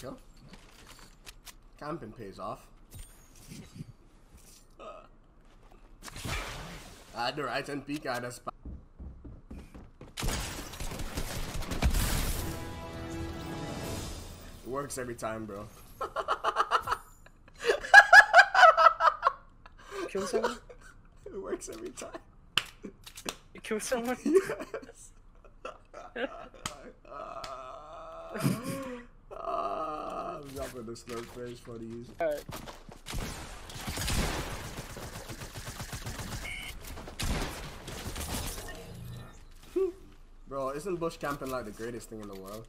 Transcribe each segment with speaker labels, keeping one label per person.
Speaker 1: kill. Camping pays off. At the right and peek at ah, the spot. It works every time, bro.
Speaker 2: Kill someone?
Speaker 1: It works every time.
Speaker 2: You kill someone?
Speaker 1: Yes. The face for these.
Speaker 2: Alright.
Speaker 1: Bro, isn't bush camping like the greatest thing in the world?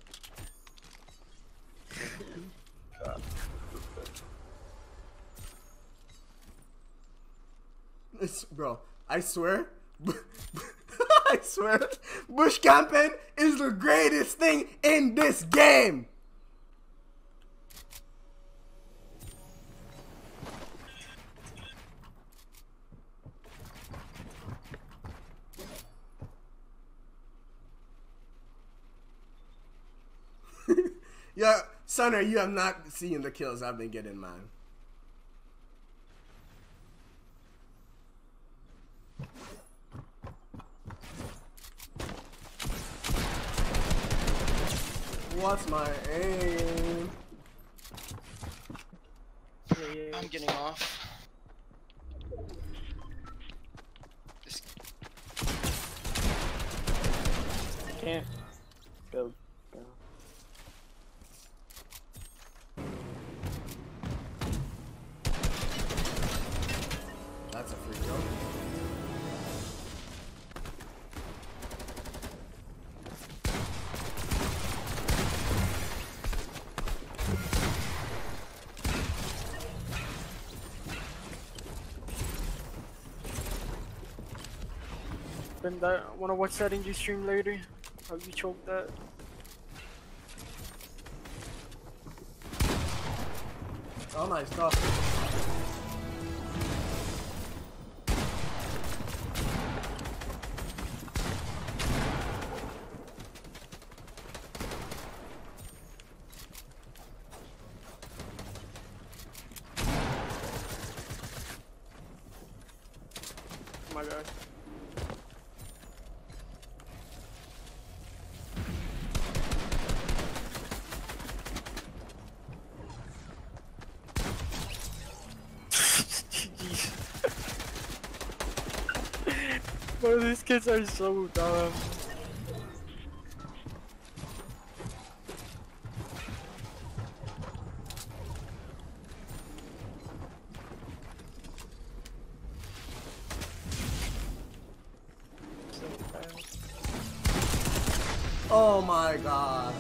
Speaker 1: It's, bro, I swear, I swear, bush camping is the greatest thing in this game. Yeah, Sonner, you have not seen the kills I've been getting, man. What's my aim?
Speaker 2: Yeah, yeah,
Speaker 3: I'm getting off. This
Speaker 2: Can't. Go. Then that, wanna watch that indie stream later? How you choked that?
Speaker 1: Oh my stuff.
Speaker 2: Oh my god. Bro, these kids are so dumb. So dumb.
Speaker 1: Oh my god.